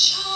child.